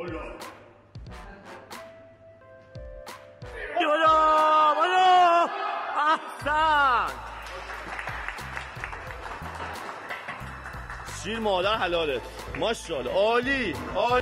بالا احسن شیر مادر حلالت. ماشاءالله. عالی. عالی.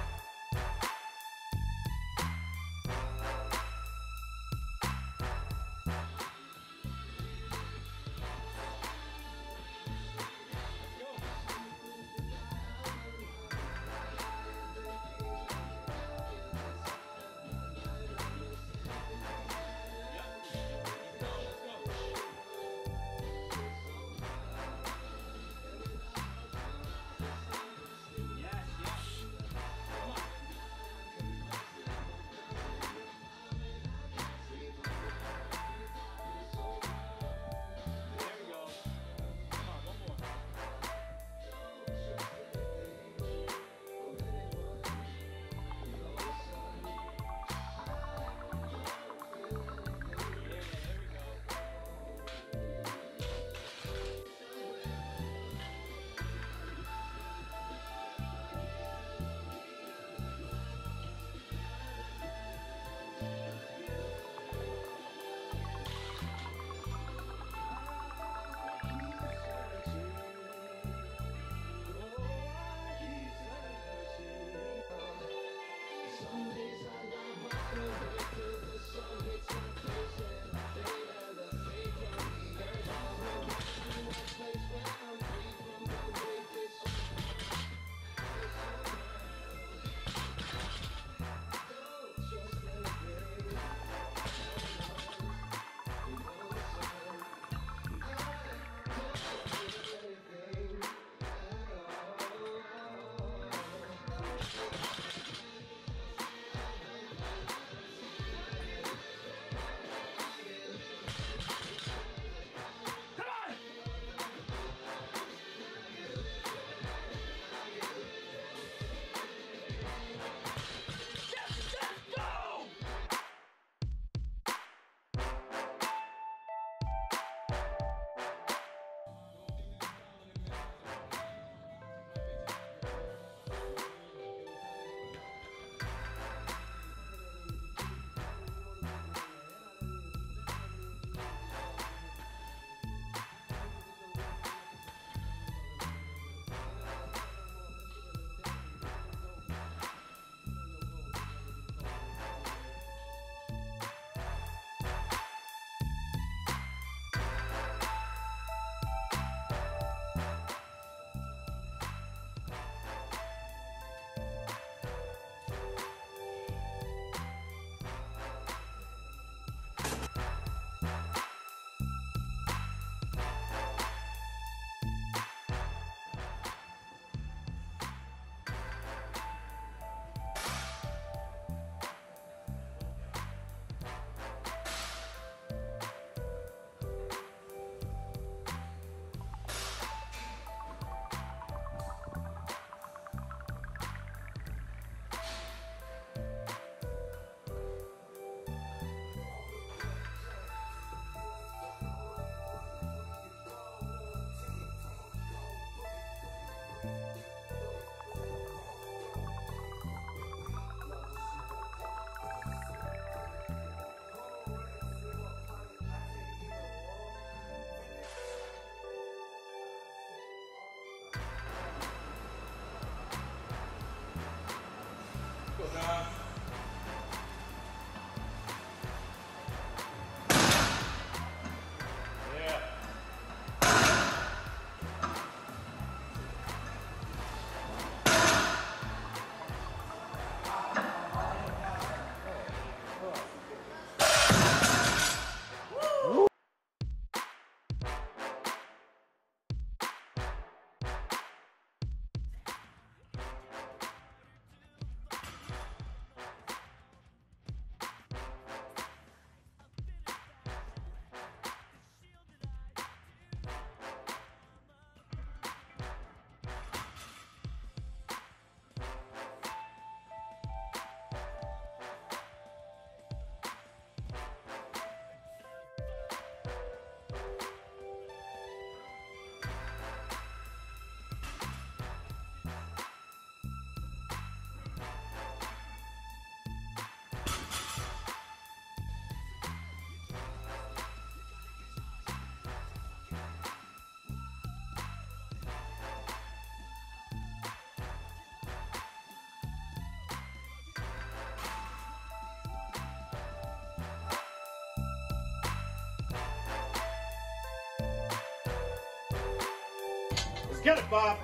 Get it, Bob.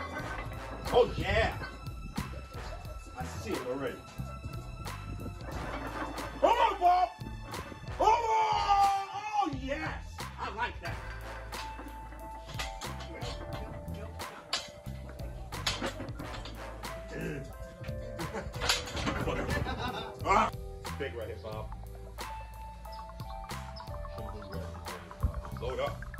Oh, yeah. I see it already. Come on, Bob. Come on. Oh, yes. I like that. Ah, Big right here, Bob. Load up.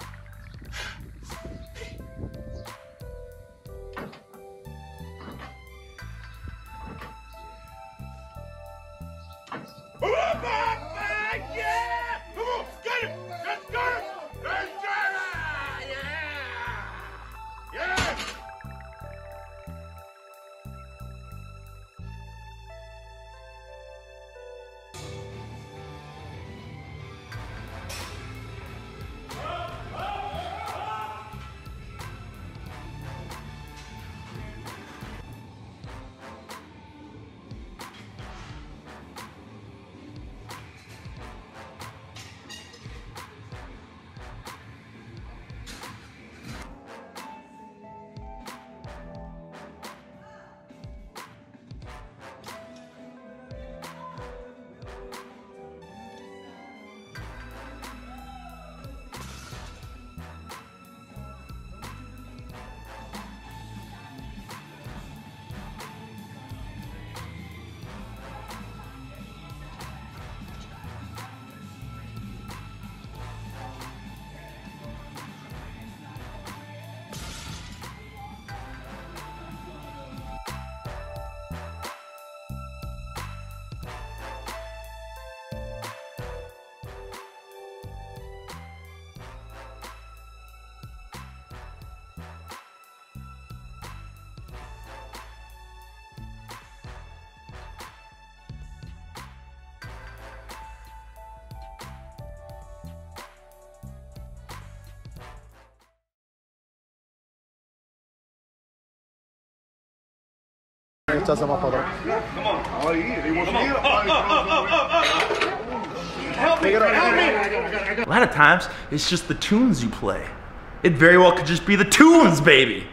Iniziamo a fare. A lot of times, it's just the tunes you play. It very well could just be the tunes, baby.